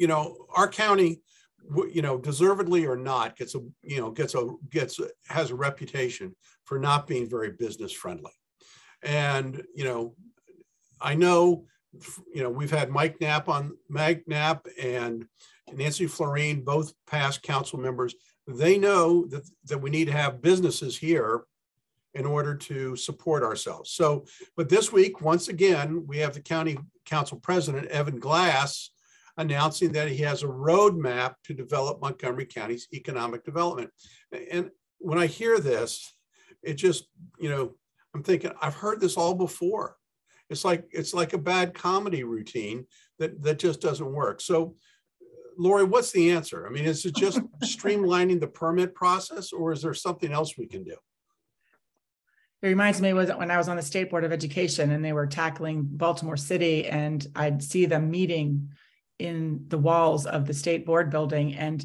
you know, our county, you know, deservedly or not, gets a, you know, gets a, gets, a, has a reputation for not being very business friendly. And, you know, I know, you know, we've had Mike Knapp on, Mike Knapp and Nancy Floreen, both past council members. They know that, that we need to have businesses here in order to support ourselves. So, but this week, once again, we have the county council president, Evan Glass, announcing that he has a roadmap to develop Montgomery County's economic development. And when I hear this, it just, you know, I'm thinking, I've heard this all before. It's like it's like a bad comedy routine that that just doesn't work. So, Laurie, what's the answer? I mean, is it just streamlining the permit process, or is there something else we can do? It reminds me was when I was on the state board of education and they were tackling Baltimore City, and I'd see them meeting in the walls of the state board building, and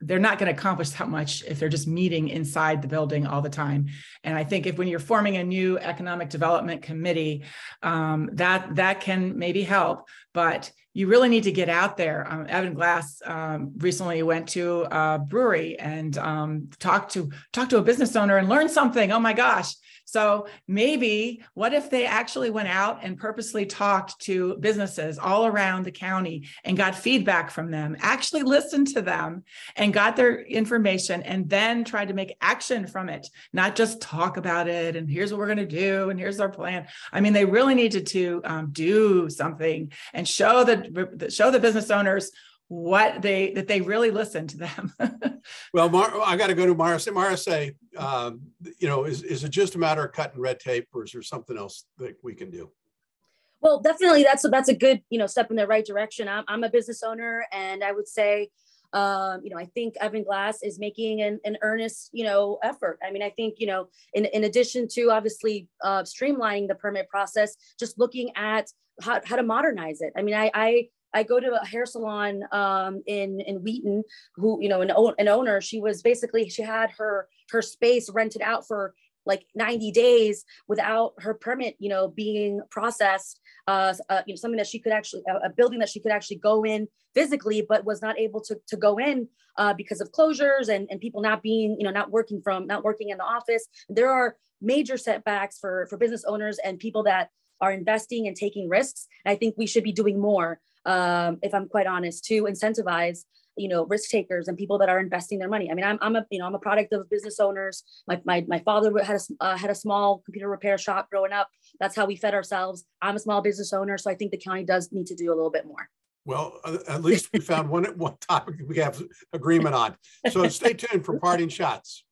they're not going to accomplish that much if they're just meeting inside the building all the time. And I think if when you're forming a new economic development committee, um, that that can maybe help, but you really need to get out there. Um, Evan Glass um, recently went to a brewery and um, talked to talked to a business owner and learned something. Oh my gosh! So maybe what if they actually went out and purposely talked to businesses all around the county and got feedback from them, actually listened to them and got their information and then tried to make action from it, not just talk about it and here's what we're going to do and here's our plan. I mean, they really needed to um, do something and show the show the business owners what they that they really listen to them. well, Mar- I got to go to Mara. Maricé, um, you know, is, is it just a matter of cutting red tape, or is there something else that we can do? Well, definitely, that's a, that's a good you know step in the right direction. I'm, I'm a business owner, and I would say, um, you know, I think Evan Glass is making an, an earnest, you know, effort. I mean, I think, you know, in, in addition to obviously uh, streamlining the permit process, just looking at how, how to modernize it. I mean, I, I I go to a hair salon um, in in Wheaton, who you know an, an owner. She was basically she had her her space rented out for like 90 days without her permit, you know, being processed. Uh, uh, you know, something that she could actually a, a, building that she could actually go in physically, but was not able to to go in uh, because of closures and and people not being you know not working from not working in the office. There are major setbacks for for business owners and people that are investing and taking risks. And I think we should be doing more um, if I'm quite honest, to incentivize you know risk takers and people that are investing their money. I mean, I'm, I'm a you know I'm a product of business owners. My my, my father had a uh, had a small computer repair shop growing up. That's how we fed ourselves. I'm a small business owner, so I think the county does need to do a little bit more. Well, at least we found one one topic we have agreement on. So stay tuned for parting shots.